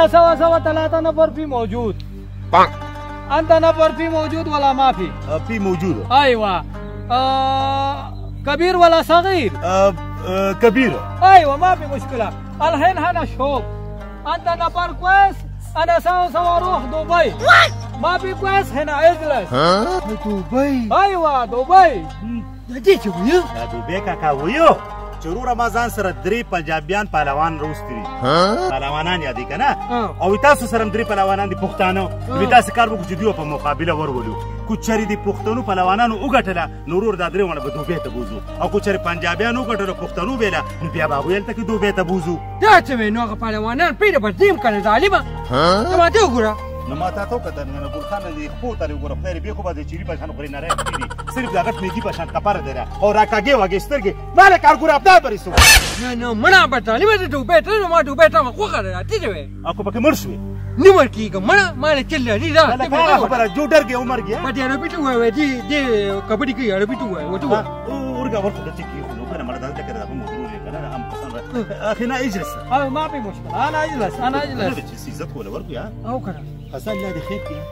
انا سوا سوا ثلاثة نفر في موجود انت نفر في موجود ولا ما في؟ في موجود ايوه آه كبير ولا صغير؟ آه آه كبير ايوه ما في مشكلة الحين هنا شوف انت نفر كويس انا سوا سوا اروح دبي ما في كويس هنا اجلس ها دبي ايوه دبي دبي كاكا ويو چرو رمضان سره درې پنجابیان پهلوان روستري پهلوانان یادې کنه او تاسو سره درې پهلوانان دي پښتانه دوی تاسو کار وکړو چې دوی په مقابله ورولو کچری دی پښتنو پهلوانانو وګټله نو ورور دا درې ونه به دوبې ته بوزو او کچری پنجابیانو وګټله پښتنو ویله نو بیا به ویل ته کې دوبې ته بوزو دا چې وینو هغه پهلوانان پیډه بدیم کنه ظالمه ها ما ته وګوره نو ما تا ته وکتل نو ګلخان دې خپو ته وګوره خدای دې بېخو به د چیري په شان خورې نری دی صرف د غټ میږي په شان تپر دی او راکاګې واګې سترګې ماله کارګور ابدا برسو نه نه منا بټا نیمه دې ډوبې ته نو ما ډوبې ته ما خوخه ده تی دی اكو پکې مر شوې نیمه کیګه منا ماله چل لري دا خبره جو ډر کې عمر کې پټې عربي ته وای دې دې کبډي کې عربي ته وای وته ورګه ورته ټکی اخي انا اجلس أه ما في مشكله انا اجلس انا اجلس ما بتجلسي زتوله برضه يا او كلام حسن لا دخيت يا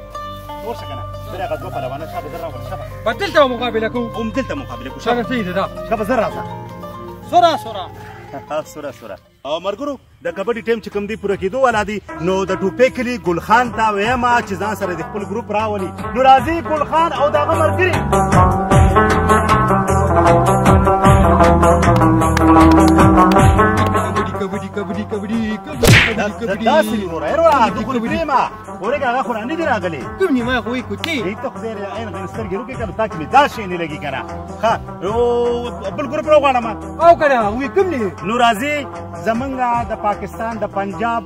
ورشك انا دري قد بقى لو انا شاب زرع ولا شاب بدلت مقابلك ومدلت مقابلك وشاب في ده شاب زرع صح سرعه سرعه سره سره او مرګرو د کبډي ټیم چې کوم دی پوره کیدو ولا دی نو د ټوپې کلی ګل خان تا وېما چې ځان سره د خپل ګروپ راولي نو راځي ګل خان او دغه مرګري کبډي کبډي کبډي کبډي کبډي دا سړي وره وره د کوم نیمه وره هغه خو نه دی راغلی کوم نیمه خو یې کوتي دې ته خو دې عین غن سترګې روکې کړه تا کې دا شی نه لګي کنه ها او بل ګروپ رو غواړم او کنه وې کوم نه نو راځي زمونږه د پاکستان د پنجاب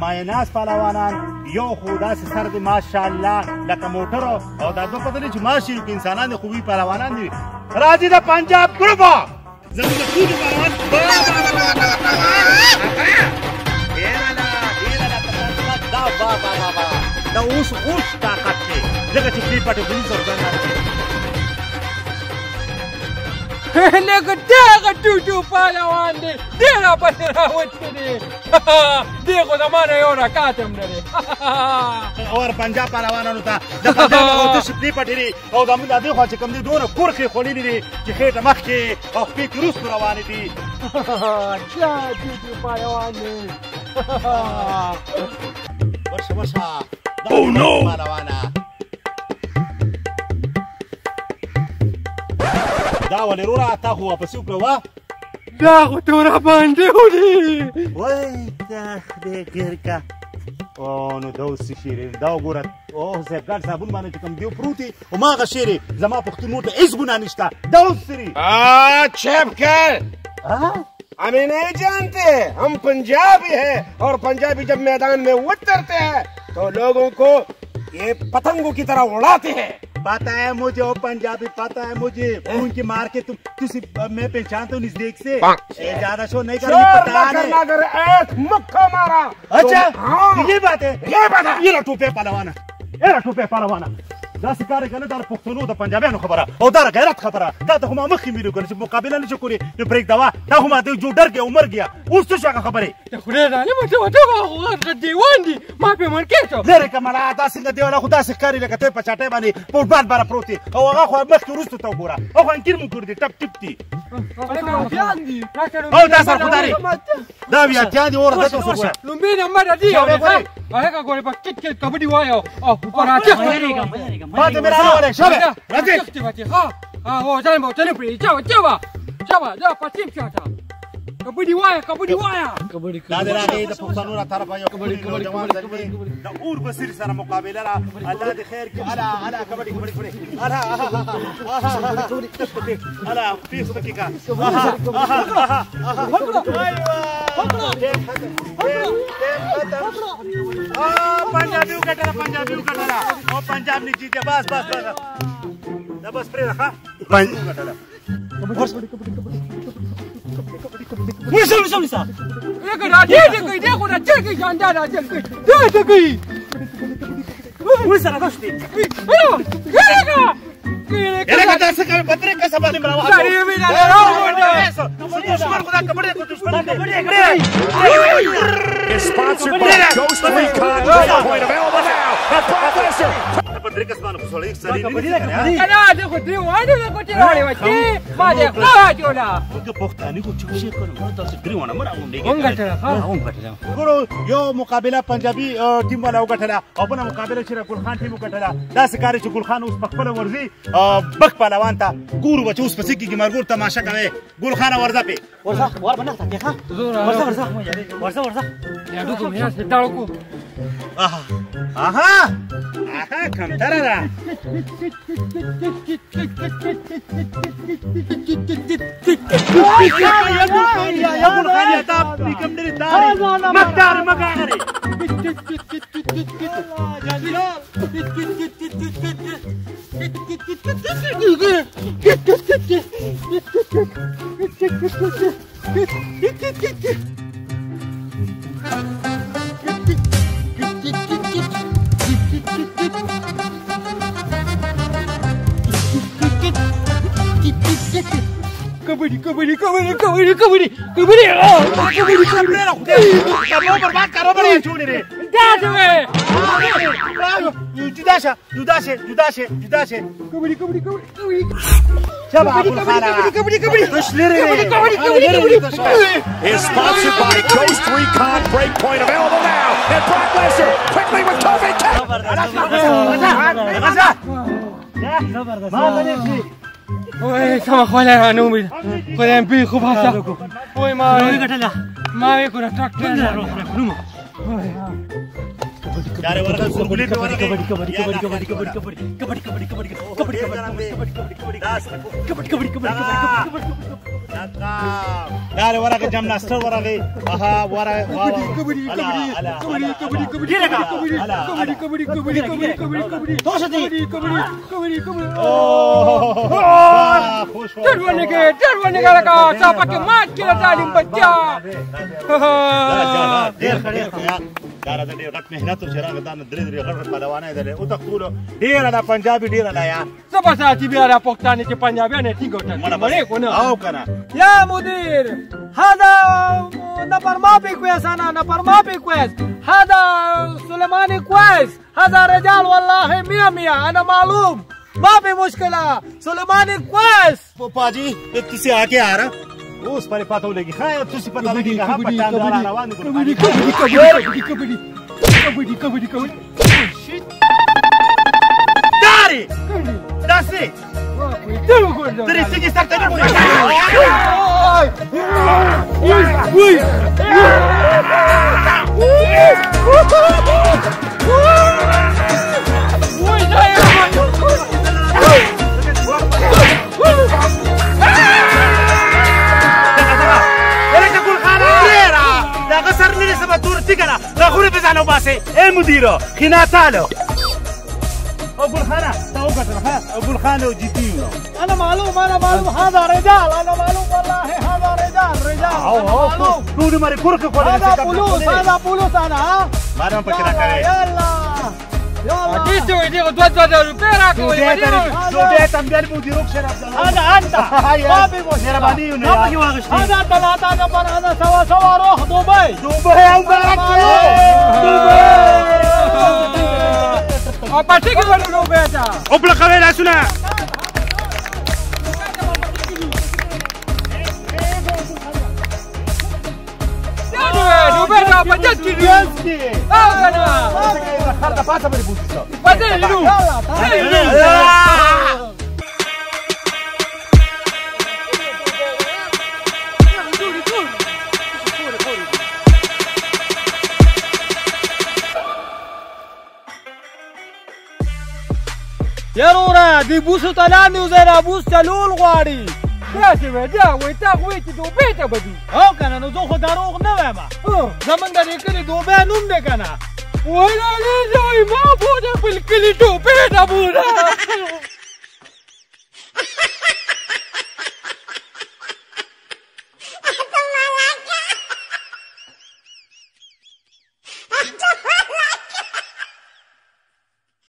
مایناس پهلوانان یو خو داسې سر دی ماشاءالله لکه موټر او دا دوه پدلې چې ماشي انسانان خوبي پهلوانان دي راځي د پنجاب ګروپ زموږ د ټولو بغاوت دا اوس اوس طاقت دی لکه چې دې پټو بلی زرګان لکه دغه ټوټو پهلوان دی دی راباندې راوتی دی دی خو د مانه یو رکات هم نه دی اور پنجاب پهلوانانو ته د پنجاب هغه ته شپلې پټې دي او زموږ د دې خوا چې کوم دي دومره کورخې خوړلې دي چې خېټه مخکې او پې کې روستو روانې دي چا ټوټو پهلوان دی ورشه ورشه Oh no! Ah. Da, olerura ta cu apăsiu plăua? Da, cu tura bandeuri! Uite ah, de gârca! O, nu dau si șire, dau gura. O, zebgar, sabun bani că îmi deu pruti, o maga șire, zama păctu murtă, ești buna nișta, dau siri! A, chepker! A? हम इन्हें जानते हैं हम पंजाबी हैं और पंजाबी जब मैदान में उतरते हैं तो लोगों को ये पतंगों की तरह उड़ाते हैं पता है मुझे ओ पंजाबी पता है मुझे उनकी मार के तुम किसी मैं पहचान तो नहीं देख से ज्यादा शो नहीं करेंगे पता है कर एक मुक्का मारा अच्छा हाँ। ये बात है ये बात है ये रटू पे पलवाना ये रटू पे पलवाना داسې کار یې کنه دا د پښتنو د پنجابیانو خبره او دا غیرت خبره دا ته خو ما مخکې ویلو کنه چې مقابله نه شي کولی نو پرېږدوه دا خو ما دی جو ډر کې عمر ګیا اوس څه شي هغه خبرې د خدای ظالمه ته وټوکه دیوان دي ما پې منکې شو لرې که ملا داسې نه دیوانه خو داسې ښکاري لکه ته په چاټۍ باندې پوټبان باره پروت دی او هغه خو مخکې وروستو ته وګوره او خو انکیر مونږ دی ټپ ټپ دي او دا سرخوداري دا بیا تیا دي اوره دته وسوره لومبینه مړه دي هغه ګورې په کټ کټ کبډي وایو او په راځه 把这边拿过来，小的，来这。对吧？对哈，啊，我这里没，这里不一，叫吧叫吧叫吧，要把钱票上。کبډي وای کبډي وای کبډي دا د راغې د پښتنو را طرفه یو کبډي کبډي کبډي د اور بصیر سره مقابله را الله دې خیر کې الا الا کبډي کبډي کبډي الا الا پیس پکې کا پکړه پکړه پکړه پنجابي وګټله پنجابي وګټله او پنجاب لیک جیته بس بس بس دا بس پرې راخه پنج وګټله وسه وسه وسه یګه راځي دې دې خو نه چې ځان دا راځي دې دې وسه راځي Is sponsored by Ghost Recon. Point available now. A Professor. په ډېر کسمانه په سړی سړی نه کنه زه خو دې وانه نه کوټه راړې وچی ما دې خو جوړا موږ پښتانه کو چې شي کړو تاسو درې ونه مر اون دیګه اون غټه اون غټه ګورو یو مقابله پنجابي ټیم ولا وګټله او بل مقابله چې ګل خان ټیم وګټله دا سکاري چې ګل خان اوس په خپل ورزي بک پهلوان ته ګور بچ اوس پسې کې مرګور تماشا کوي ګل خان ورزه پی ورزه ور بنه ته ښه ورزه ورزه ورزه ورزه یا دوه مې نه ستاړو کو اها اها Aha, kantarara. Maktar magari. Git git git git. Kabini, kabini, kabini, kabini, kabini, kabini, kabini, is sponsored by Ghost Recon Breakpoint available now. And Brock Lesnar quickly with COVID. اوه سم خواله رانو مې خدای په خوب هسه اوه ما ما کړه ټاک نه யாரு வராக ஜம் நஷ்டம் வராக ஆஹா வரா கபடி கபடி கபடி கபடி கபடி கபடி கபடி கபடி கபடி கபடி கபடி கபடி தோஷதி கபடி கபடி கபடி ஓ டர்வने के डरवने का लगा चापा के मार के डालिम बच्चा देर खड़े तो मालूम माफी मुश्किल सुलेमानी क्वेश्चन पापा जी किसी आके आ रहा اوس پرې پته ولګي ښایي څه شي پته لګي هغه په ټانګ را روان دي کبډي کبډي کبډي کبډي کبډي کبډي شیت داري داسې درې څنګه سره ته نه فاتورة تقلع لا غوري بزعل وباسي ايه مديره خينا تالو ابو الخانه توقف ابو الخانه وجديونه انا معلوم انا معلوم هذا رجال انا معلوم والله هذا رجال رجال انا معلوم دوني ماري كركك هذا بلوس هذا بلوس انا ها ما انا مفكرك عليه يلا انتوا ايديكم توزعوا البيرك سوديت ام ديال مديروك هذا انت ما بيمشي ما بيجي واغش هذا ثلاثة هذا هذا سوا سوا روح دبي دبي مبارك دبي أبتشي كمان دبي هذا أبلغ عليه الأسنان دبي دبي دبي دبي دبي Basta, passa per il puzzo! Fratello! Fratello! یاروره دی بوسو تلا نیوزه را بوس چلول غواړي داسې وای دا وای تا خو چې دوبې ته بدي او کنه نو زه خو دروغ نه وایم زمونږ د دې کلي دوبې نوم دی کنه Wala na na imabu na pilkili tupi na buda.